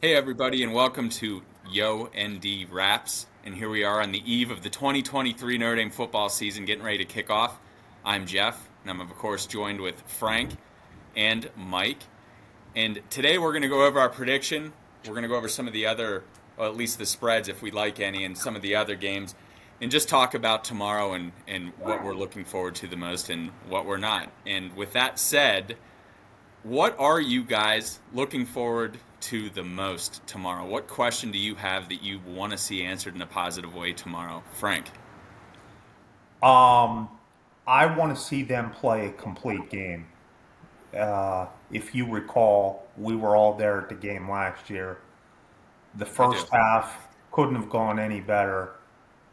Hey, everybody, and welcome to Yo ND Raps. And here we are on the eve of the 2023 Notre Dame football season getting ready to kick off. I'm Jeff, and I'm, of course, joined with Frank and Mike. And today we're going to go over our prediction. We're going to go over some of the other, at least the spreads, if we like any, and some of the other games, and just talk about tomorrow and, and what we're looking forward to the most and what we're not. And with that said, what are you guys looking forward to the most tomorrow? What question do you have that you want to see answered in a positive way tomorrow, Frank? Um, I want to see them play a complete game. Uh, if you recall, we were all there at the game last year. The first half couldn't have gone any better.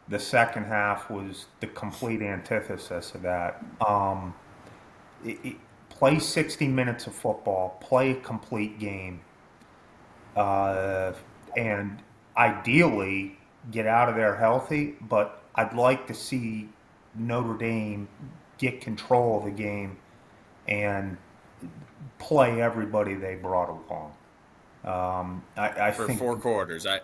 The second half was the complete antithesis of that. Um, it, it, play 60 minutes of football, play a complete game, uh, and ideally get out of there healthy. But I'd like to see Notre Dame get control of the game and play everybody they brought along. Um, I, I For think four quarters, I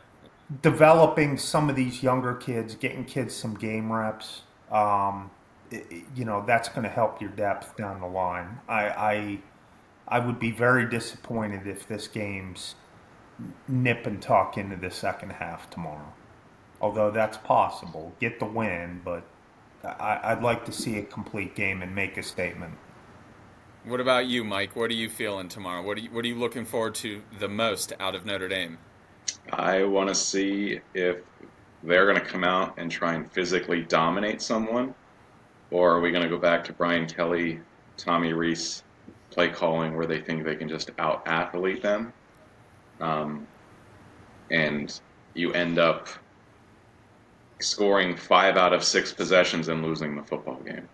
developing some of these younger kids, getting kids some game reps. Um, you know that's going to help your depth down the line. I, I I would be very disappointed if this game's nip and tuck into the second half tomorrow. Although that's possible, get the win, but I, would like to see a complete game and make a statement. What about you, Mike? What are you feeling tomorrow? What are you, what are you looking forward to the most out of Notre Dame? I want to see if they're going to come out and try and physically dominate someone or are we going to go back to Brian Kelly, Tommy Rees play calling where they think they can just out athlete them? Um, and you end up scoring five out of six possessions and losing the football game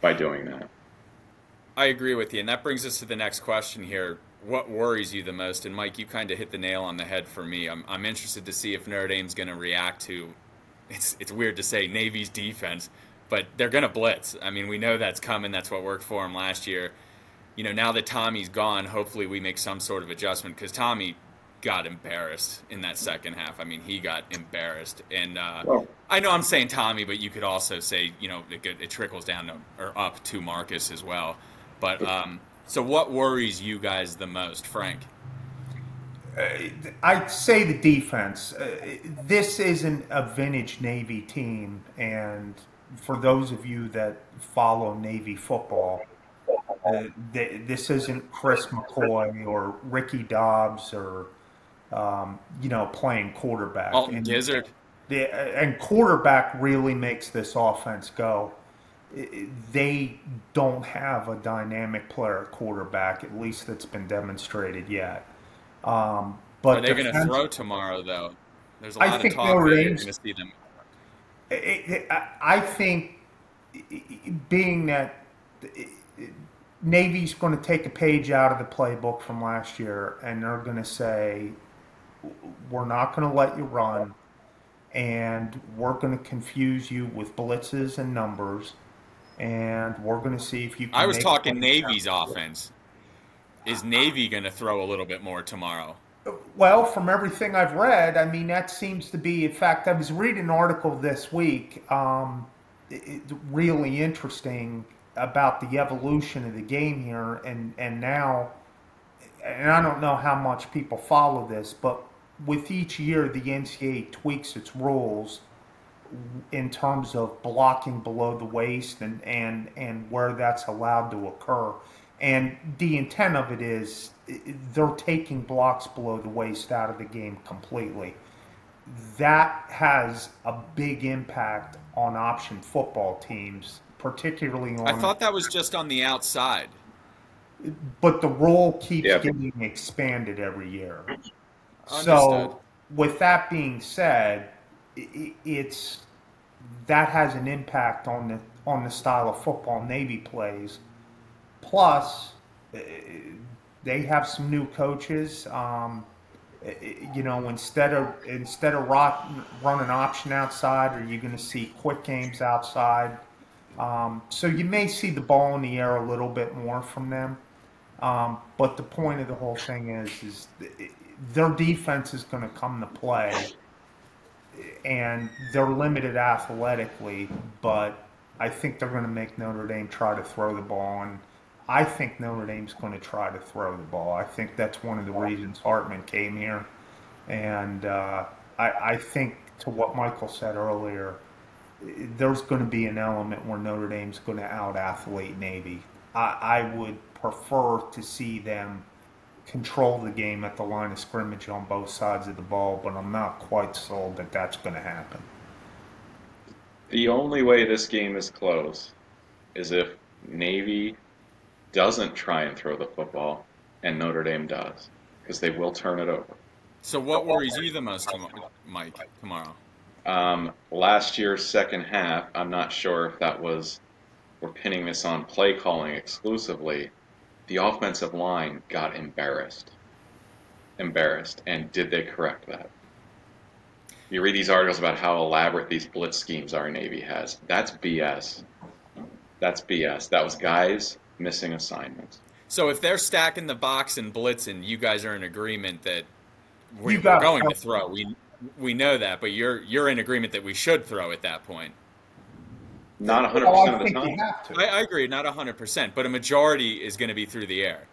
by doing that. I agree with you. And that brings us to the next question here. What worries you the most? And Mike, you kind of hit the nail on the head for me. I'm, I'm interested to see if Notre Dame's going to react to, it's, it's weird to say, Navy's defense but they're going to blitz. I mean, we know that's coming. That's what worked for them last year. You know, now that Tommy's gone, hopefully we make some sort of adjustment because Tommy got embarrassed in that second half. I mean, he got embarrassed. And uh, well, I know I'm saying Tommy, but you could also say, you know, it, it trickles down to, or up to Marcus as well. But um, so what worries you guys the most, Frank? Uh, I'd say the defense. Uh, this isn't a vintage Navy team, and for those of you that follow Navy football, uh, this isn't Chris McCoy or Ricky Dobbs or um, you know playing quarterback. Alton and, Gizzard. The, and quarterback really makes this offense go. They don't have a dynamic player at quarterback, at least that's been demonstrated yet. Um, but are they going to throw tomorrow, though? There's a lot I of talk that you're going to see them I think being that Navy's going to take a page out of the playbook from last year and they're going to say, we're not going to let you run and we're going to confuse you with blitzes and numbers and we're going to see if you I was talking Navy's offense. Is Navy going to throw a little bit more tomorrow? Well, from everything I've read, I mean, that seems to be. In fact, I was reading an article this week, um, it, really interesting about the evolution of the game here, and and now, and I don't know how much people follow this, but with each year, the NCAA tweaks its rules in terms of blocking below the waist and and and where that's allowed to occur. And the intent of it is they're taking blocks below the waist out of the game completely. That has a big impact on option football teams, particularly on. I thought that was just on the outside. But the role keeps yep. getting expanded every year. Understood. So, with that being said, it's that has an impact on the on the style of football Navy plays Plus, eh, they have some new coaches. Um, eh, eh, you know, instead of instead of rock, running option outside, are you going to see quick games outside? Um, so you may see the ball in the air a little bit more from them. Um, but the point of the whole thing is, is their defense is going to come to play, and they're limited athletically, but I think they're going to make Notre Dame try to throw the ball, and I think Notre Dame's going to try to throw the ball. I think that's one of the reasons Hartman came here, and uh, I, I think to what Michael said earlier, there's going to be an element where Notre Dame's going to out athlete Navy. I, I would prefer to see them control the game at the line of scrimmage on both sides of the ball, but I'm not quite sold that that's going to happen. The only way this game is close is if Navy doesn't try and throw the football and Notre Dame does, because they will turn it over. So, what worries you the most, Mike, tomorrow? Um, last year's second half, I'm not sure if that was, we're pinning this on play calling exclusively. The offensive line got embarrassed. Embarrassed. And did they correct that? You read these articles about how elaborate these blitz schemes our Navy has. That's BS. That's BS. That was guys missing assignments. So if they're stacking the box and blitzing, you guys are in agreement that we, are going to throw. We we know that, but you're you're in agreement that we should throw at that point. Not 100 well, percent of the time. I, I, agree, not 100 percent, but a majority is going to be through the air.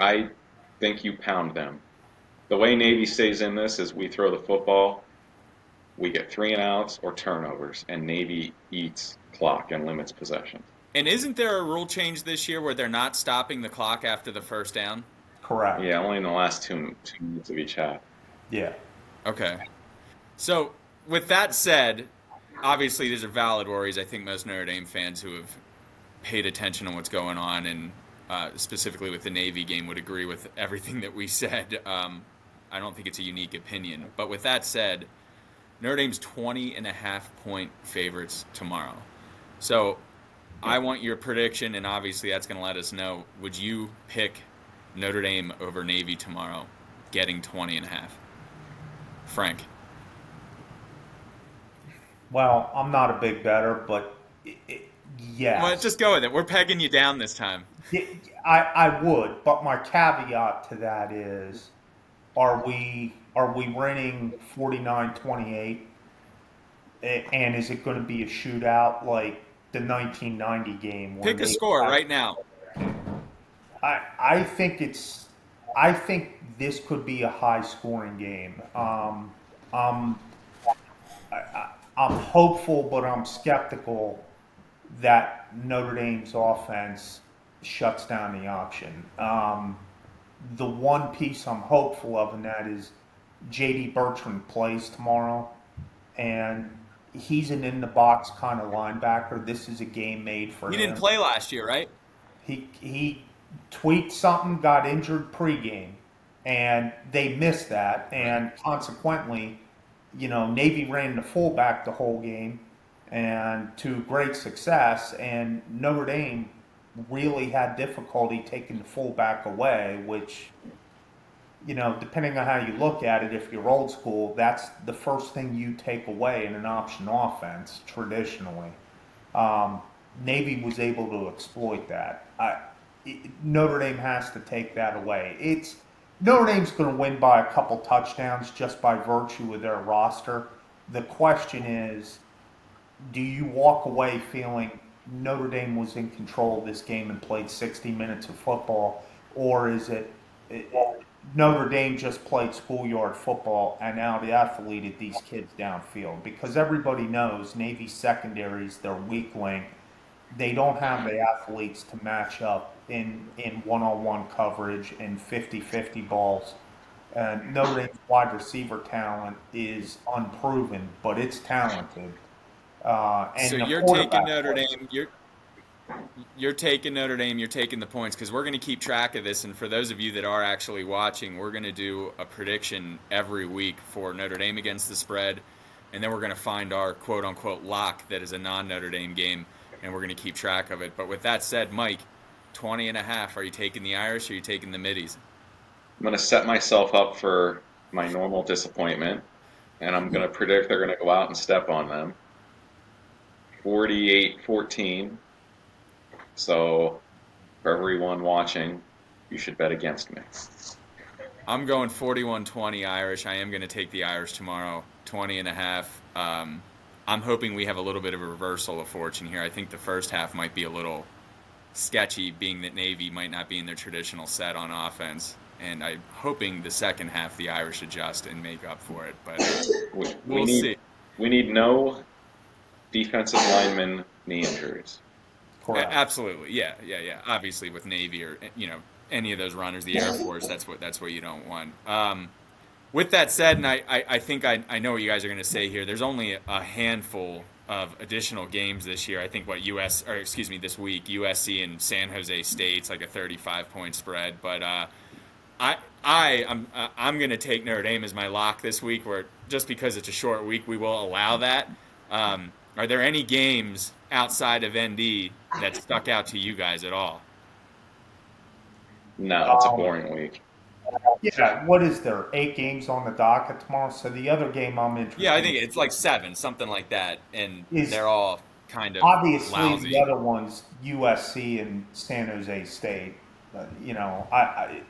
I think you pound them. The way Navy stays in this is we throw the football, we get three and outs or turnovers, and Navy eats clock and limits possession. And isn't there a rule change this year where they're not stopping the clock after the first down? Correct. Yeah, only in the last two two minutes of each half. Yeah. Okay. So, with that said, obviously these are valid worries. I think most Notre Dame fans who have paid attention on what's going on and uh, specifically with the Navy game would agree with everything that we said. Um, I don't think it's a unique opinion. But with that said, Notre Dame's 20 and a half point favorites tomorrow. So I want your prediction, and obviously that's going to let us know. Would you pick Notre Dame over Navy tomorrow, getting 20 and a half? Frank. Well, I'm not a big better, but yeah. Well, just go with it. We're pegging you down this time. I, I would, but my caveat to that is, are we are we winning 49-28? And is it going to be a shootout like the 1990 game? Pick a score right now. I I think it's I think this could be a high scoring game. Um, um, I, I'm hopeful, but I'm skeptical that Notre Dame's offense shuts down the option. Um, the one piece I'm hopeful of in that is J.D. Bertrand plays tomorrow, and he's an in the box kind of linebacker. This is a game made for he him. He didn't play last year, right? He he tweaked something, got injured pregame, and they missed that, and consequently, you know, Navy ran the fullback the whole game, and to great success, and Notre Dame really had difficulty taking the fullback away, which you know, depending on how you look at it, if you're old school, that's the first thing you take away in an option offense traditionally. Um, Navy was able to exploit that. I, Notre Dame has to take that away. It's Notre Dame's going to win by a couple touchdowns just by virtue of their roster. The question is, do you walk away feeling Notre Dame was in control of this game and played 60 minutes of football, or is it, it Notre Dame just played schoolyard football and now they athleted these kids downfield? Because everybody knows Navy secondaries their weak link. They don't have the athletes to match up in in one-on-one coverage and 50-50 balls. And Notre Dame's wide receiver talent is unproven, but it's talented. Uh, so you're taking Notre Dame. You're you're taking Notre Dame. You're taking the points because we're going to keep track of this. And for those of you that are actually watching, we're going to do a prediction every week for Notre Dame against the spread, and then we're going to find our quote unquote lock that is a non Notre Dame game, and we're going to keep track of it. But with that said, Mike 20 and a half. Are you taking the Irish or are you taking the Middies? I'm going to set myself up for my normal disappointment, and I'm going to predict they're going to go out and step on them. 48 14. So, for everyone watching, you should bet against me. I'm going 41-20 Irish. I am going to take the Irish tomorrow, 20 and a half. Um, I'm hoping we have a little bit of a reversal of fortune here. I think the first half might be a little sketchy, being that Navy might not be in their traditional set on offense. And I'm hoping the second half the Irish adjust and make up for it. But We, we we'll need see. we need no defensive lineman knee injuries. Correct. A- Absolutely, yeah, yeah, yeah. Obviously, with Navy or you know any of those runners, the Air Force, that's what that's what you don't want. Um, with that said, and I, I, I think I, I know what you guys are going to say here. There's only a handful of additional games this year. I think what US or excuse me this week USC and San Jose State's like a 35 point spread, but uh, I I I'm uh, I'm going to take Notre Dame as my lock this week. Where just because it's a short week, we will allow that. Um, are there any games outside of ND that stuck out to you guys at all? No, it's a Um, boring week. Yeah, what is there? Eight games on the docket tomorrow. So the other game I'm interested. Yeah, I think it's like seven, something like that, and Is- they're all kind of obviously lousy. the other ones USC and San Jose State. But, you know, I, I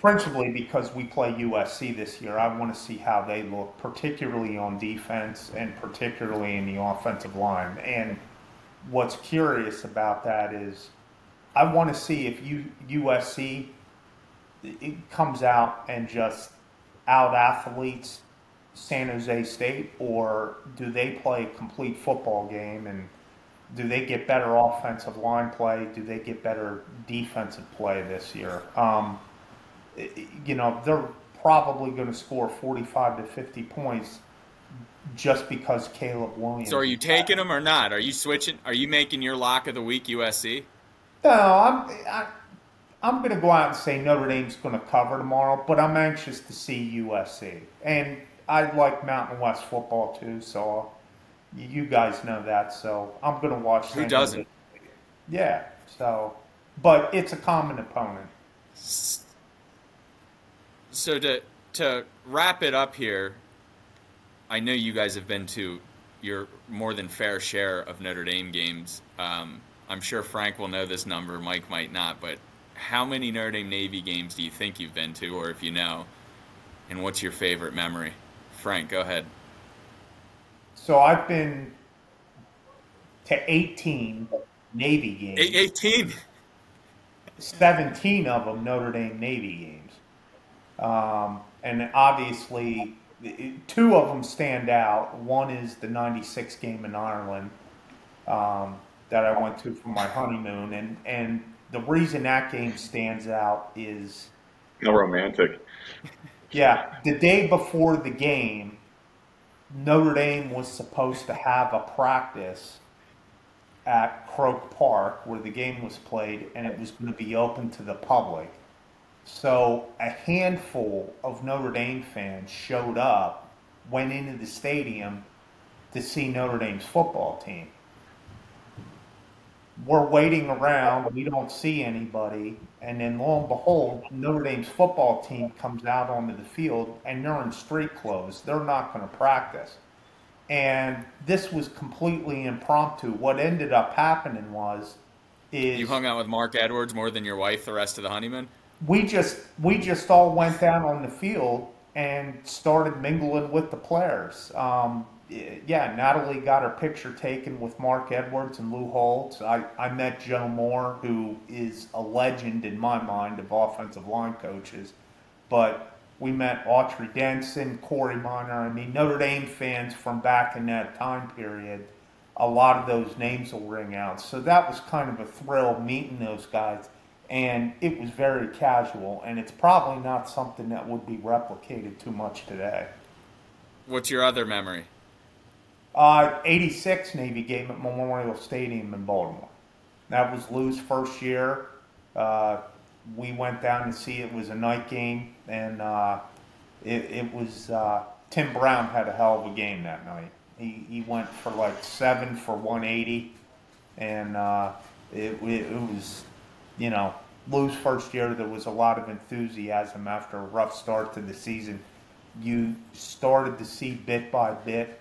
principally because we play USC this year, I want to see how they look, particularly on defense and particularly in the offensive line. And what's curious about that is, I want to see if you USC it comes out and just out athletes San Jose State, or do they play a complete football game and do they get better offensive line play? Do they get better defensive play this year? Um, you know, they're probably going to score 45 to 50 points just because Caleb Williams. So, are you taking them or not? Are you switching? Are you making your lock of the week USC? No, I'm. I, I'm going to go out and say Notre Dame's going to cover tomorrow, but I'm anxious to see USC, and I like Mountain West football too. So you guys know that. So I'm going to watch. Who doesn't? Yeah. So, but it's a common opponent. So to to wrap it up here, I know you guys have been to your more than fair share of Notre Dame games. Um, I'm sure Frank will know this number. Mike might not, but how many Notre Dame Navy games do you think you've been to, or if you know, and what's your favorite memory? Frank, go ahead. So I've been to 18 Navy games. Eight- 18. 17 of them Notre Dame Navy games. Um, and obviously, two of them stand out. One is the 96 game in Ireland um, that I went to for my honeymoon. And, and the reason that game stands out is No romantic. yeah, the day before the game, Notre Dame was supposed to have a practice at Croke Park where the game was played, and it was going to be open to the public. So a handful of Notre Dame fans showed up, went into the stadium to see Notre Dame's football team. We're waiting around, we don't see anybody, and then lo and behold, Notre Dame's football team comes out onto the field and they're in street clothes. They're not going to practice. And this was completely impromptu. What ended up happening was is You hung out with Marc Edwards more than your wife the rest of the honeymoon. we just we just all went down on the field and started mingling with the players. Um, yeah, Natalie got her picture taken with Marc Edwards and Lou Holtz. I, I met Joe Moore, who is a legend in my mind of offensive line coaches. But we met Autry Denson, Kory Minor. I mean, Notre Dame fans from back in that time period, a lot of those names will ring out. So that was kind of a thrill meeting those guys and it was very casual and it's probably not something that would be replicated too much today What's your other memory? Uh, 86 navy game at memorial stadium in baltimore. That was lou's first year. Uh, we went down to see it was a night game and uh, it, it was uh, tim brown had a hell of a game that night. He, he went for like seven for 180 and uh, it, it, it was you know, Lou's first year, there was a lot of enthusiasm after a rough start to the season. You started to see bit by bit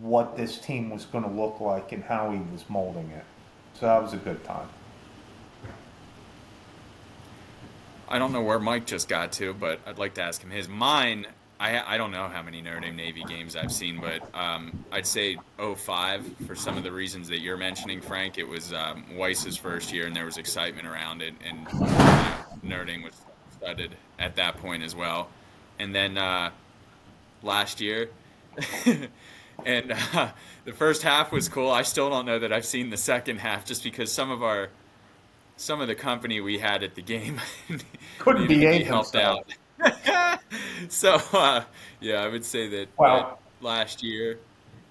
what this team was going to look like and how he was molding it. So that was a good time. I don't know where Mike just got to, but I'd like to ask him his. Mine, I, I don't know how many Notre Dame Navy games I've seen, but um, I'd say 05 for some of the reasons that you're mentioning, Frank. It was um, Weis's first year, and there was excitement around it, and you know, Notre Dame was studded at that point as well. And then uh, last year, and uh, the first half was cool. I still don't know that I've seen the second half, just because some of our some of the company we had at the game couldn't be, helped out. so uh, yeah, I would say that, well, last year,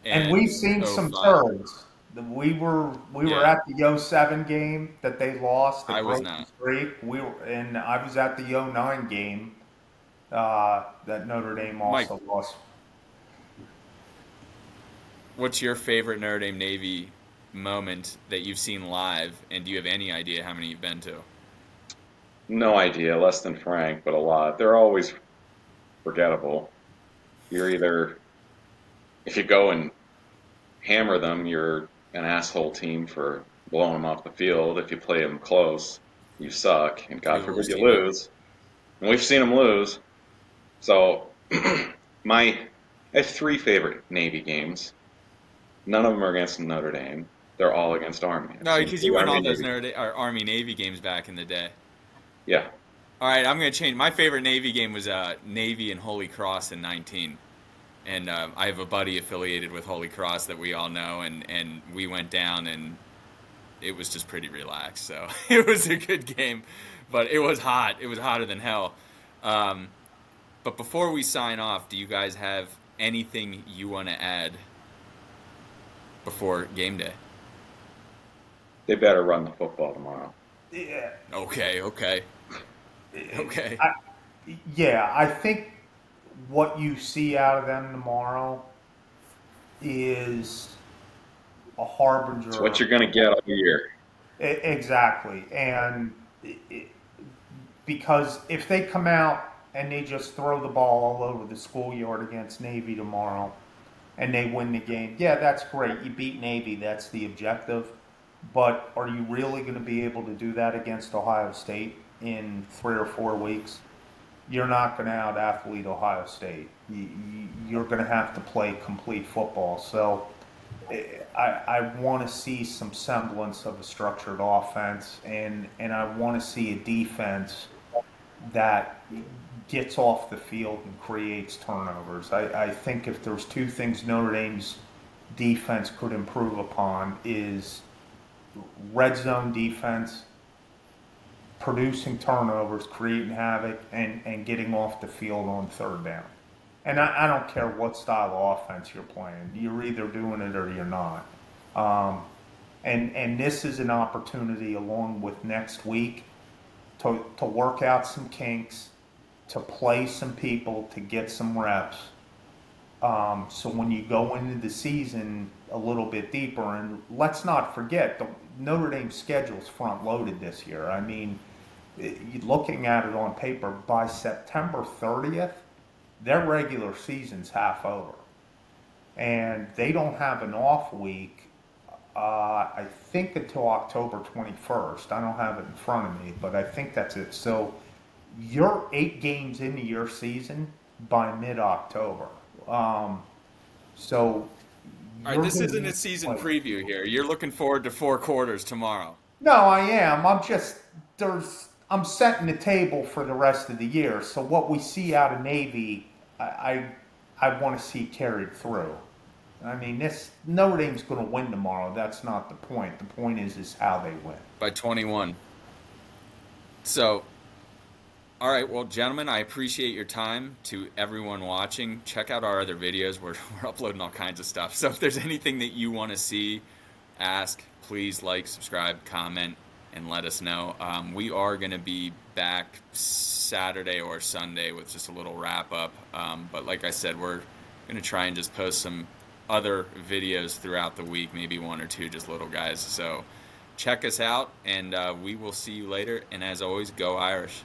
and, and we've seen some turns. We were we yeah. were at the 07 game that they lost. I was not. Streak. We were, and I was at the 09 game uh, that Notre Dame also Mike, lost. What's your favorite Notre Dame Navy moment that you've seen live, and do you have any idea how many you've been to? No idea, less than Frank, but a lot. They're always forgettable. You're either, if you go and hammer them, you're an asshole team for blowing them off the field. If you play them close, you suck, and God forbid you lose. And we've seen them lose. So, my I have three favorite Navy games. None of them are against Notre Dame. They're all against Army. No, because you went all those Dame, Army Navy games back in the day. Yeah. All right, I'm going to change. My favorite Navy game was uh, Navy and Holy Cross in 19. And uh, I have a buddy affiliated with Holy Cross that we all know, and, and we went down, and it was just pretty relaxed. So it was a good game, but it was hot. It was hotter than hell. Um, but before we sign off, do you guys have anything you want to add before game day? They better run the football tomorrow. Yeah. Okay. Okay. Okay. I, yeah, I think what you see out of them tomorrow is a harbinger. It's what you're going to get all year. Exactly, and it, because if they come out and they just throw the ball all over the schoolyard against Navy tomorrow, and they win the game, yeah, that's great. You beat Navy. That's the objective. But are you really going to be able to do that against Ohio State in three or four weeks? You're not going to out athlete Ohio State. You, are going to have to play complete football. So eh, I, I want to see some semblance of a structured offense, and, and I want to see a defense that gets off the field and creates turnovers. I, I think if there's two things Notre Dame's defense could improve upon is red zone defense, producing turnovers, creating havoc, and, and getting off the field on third down. And I, I don't care what style of offense you're playing. You're either doing it or you're not. Um, and, and this is an opportunity, along with next week, to, to work out some kinks, to play some people, to get some reps. Um, so when you go into the season a little bit deeper, and let's not forget the Notre Dame schedule is front loaded this year. I mean, looking at it on paper, by September 30th, their regular season's half over. And they don't have an off week, uh, I think, until October 21st. I don't have it in front of me, but I think that's it. So you're eight games into your season by mid October. Um, so all right, this isn't a season preview here. You're looking forward to four quarters tomorrow. No, I am. I'm just there's I'm setting the table for the rest of the year. So what we see out of Navy, I I, I want to see carried through. I mean, this Notre Dame's going to win tomorrow. That's not the point. The point is is how they win by 21. So all right, well, gentlemen, I appreciate your time. To everyone watching, check out our other videos. We're, we're uploading all kinds of stuff. So if there's anything that you want to see, ask, please like, subscribe, comment, and let us know. Um, we are going to be back Saturday or Sunday with just a little wrap up. Um, but like I said, we're going to try and just post some other videos throughout the week, maybe one or two, just little guys. So check us out, and uh, we will see you later. And as always, go Irish.